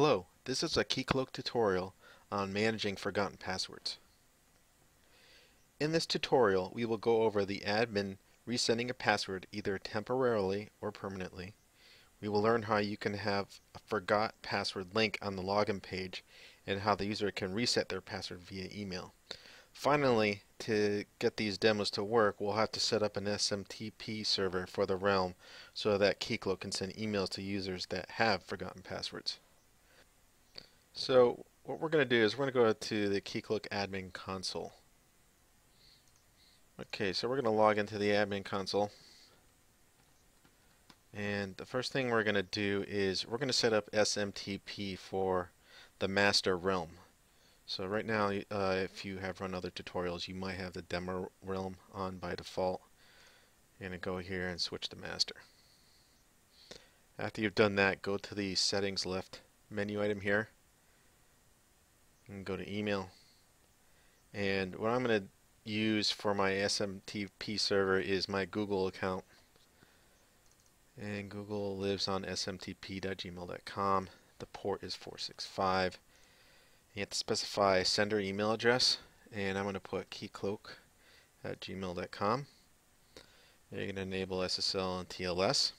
Hello, this is a KeyCloak tutorial on managing forgotten passwords. In this tutorial, we will go over the admin resetting a password either temporarily or permanently. We will learn how you can have a forgot password link on the login page and how the user can reset their password via email. Finally, to get these demos to work, we'll have to set up an SMTP server for the Realm so that KeyCloak can send emails to users that have forgotten passwords. So what we're going to do is we're going to go to the KeyCloak admin console. Okay, so we're going to log into the admin console. And the first thing we're going to do is we're going to set up SMTP for the master realm. So right now, uh, if you have run other tutorials, you might have the demo realm on by default. You're going to go here and switch to master. After you've done that, go to the settings left menu item here and go to email. And what I'm going to use for my SMTP server is my Google account. And Google lives on smtp.gmail.com. The port is 465. You have to specify sender email address, and I'm going to put keycloak at gmail.com. You're going to enable SSL and TLS,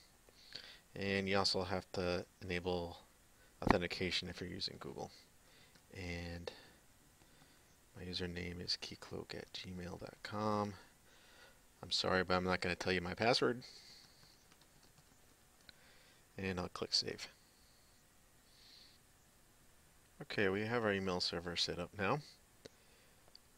and you also have to enable authentication if you're using Google. And my username is keycloak at gmail.com. I'm sorry, but I'm not going to tell you my password. And I'll click Save. Okay, we have our email server set up now.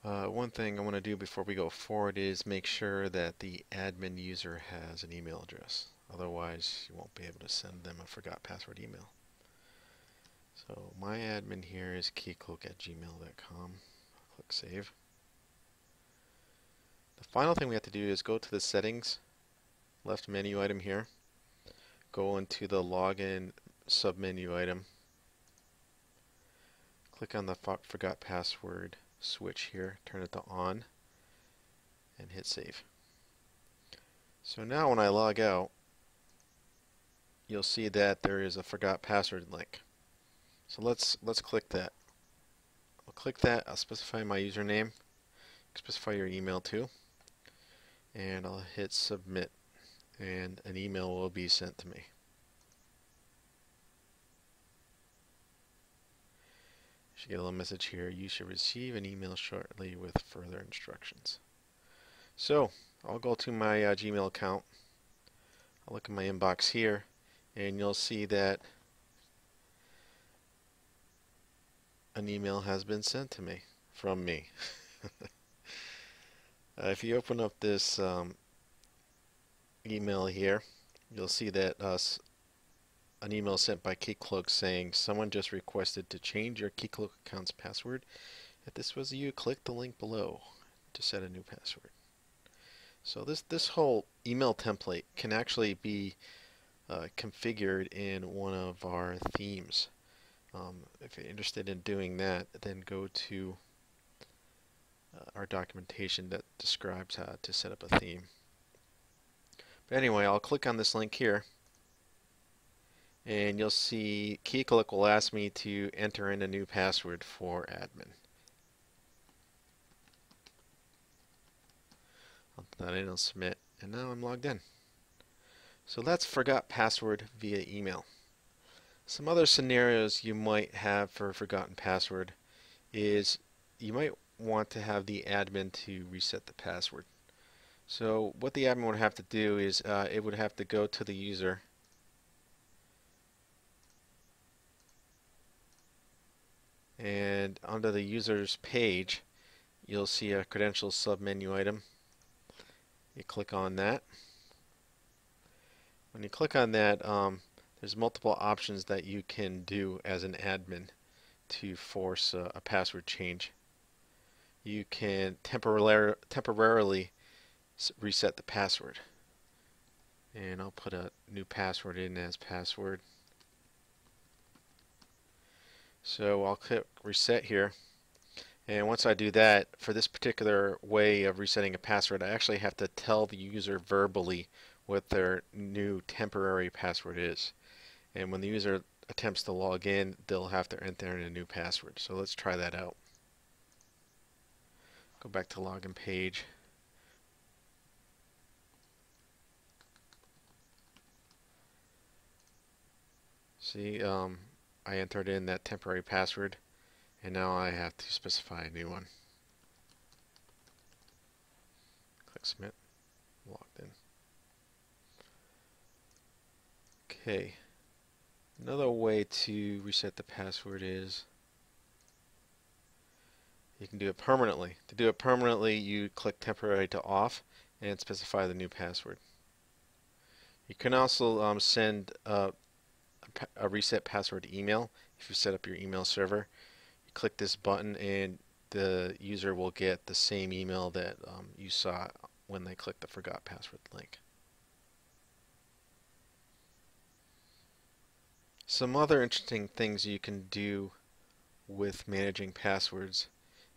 Uh, one thing I want to do before we go forward is make sure that the admin user has an email address. Otherwise, you won't be able to send them a forgot password email. So my admin here is keycloak at gmail.com. Click Save. The final thing we have to do is go to the settings, left menu item here, go into the login submenu item, click on the forgot password switch here, turn it to on, and hit save. So now when I log out, you'll see that there is a forgot password link. So let's let's click that. I'll click that, I'll specify my username, specify your email too, and I'll hit submit and an email will be sent to me. You should get a little message here. You should receive an email shortly with further instructions. So I'll go to my uh, Gmail account. I'll look in my inbox here and you'll see that an email has been sent to me from me. uh, if you open up this um, email here, you'll see that uh, an email sent by KeyCloak saying someone just requested to change your KeyCloak account's password. If this was you, click the link below to set a new password. So this, this whole email template can actually be uh, configured in one of our themes. Um, if you're interested in doing that, then go to uh, our documentation that describes how to set up a theme. But anyway, I'll click on this link here and you'll see KeyCloak will ask me to enter in a new password for admin. I'll put that in, I'll submit, and now I'm logged in. So that's forgot password via email. Some other scenarios you might have for a forgotten password is you might want to have the admin to reset the password. So what the admin would have to do is uh, it would have to go to the user. And under the users page you'll see a credentials submenu item. You click on that. When you click on that um, there's multiple options that you can do as an admin to force a, password change you can temporarily temporarily reset the password and I'll put a new password in as password so I'll click reset here. And once I do that, for this particular way of resetting a password, I actually have to tell the user verbally what their new temporary password is. And when the user attempts to log in, they'll have to enter in a new password. So let's try that out. Go back to login page. See, um, I entered in that temporary password and now I have to specify a new one. Click submit, logged in. Okay, another way to reset the password is you can do it permanently. To do it permanently, you click temporary to off and specify the new password. You can also um, send uh, a reset password email if you set up your email server. You click this button and the user will get the same email that um, you saw when they clicked the forgot password link. Some other interesting things you can do with managing passwords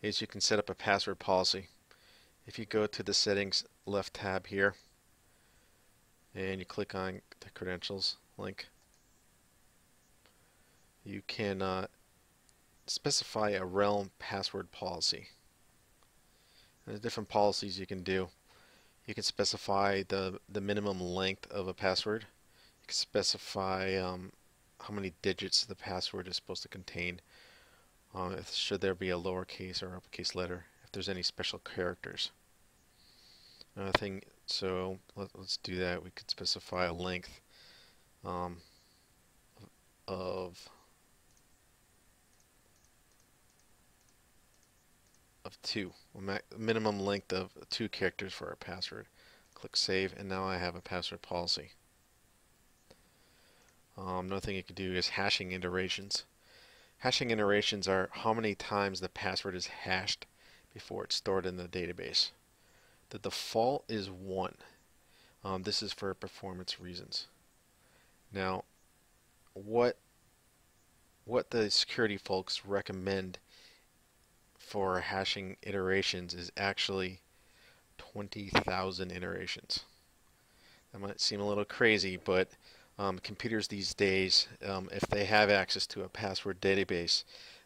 is you can set up a password policy. If you go to the settings left tab here and you click on the credentials link you can uh, specify a realm password policy. There's different policies you can do. You can specify the, the minimum length of a password. You can specify um, how many digits the password is supposed to contain. If, should there be a lowercase or uppercase letter? If there's any special characters. Another thing, so let, us do that. We could specify a length um, of of two, minimum length of two characters for our password. Click Save, and now I have a password policy. Um, another thing you can do is hashing iterations. Hashing iterations are how many times the password is hashed before it's stored in the database. The default is 1. Um, this is for performance reasons. Now, what what the security folks recommend for hashing iterations is actually 20,000 iterations. That might seem a little crazy, but um, computers these days, um, if they have access to a password database,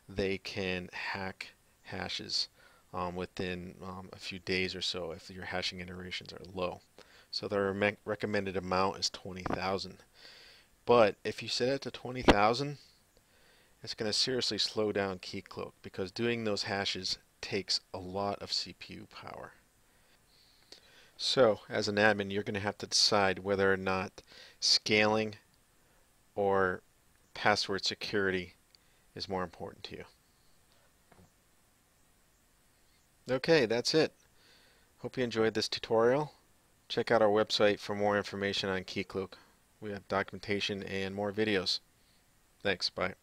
they can hack hashes um, within um, a few days or so if your hashing iterations are low. So the recommended amount is 20,000. But if you set it to 20,000, it's going to seriously slow down Keycloak because doing those hashes takes a lot of CPU power. So, as an admin, you're going to have to decide whether or not scaling or password security is more important to you. Okay, that's it. Hope you enjoyed this tutorial. Check out our website for more information on Keycloak. We have documentation and more videos. Thanks, bye.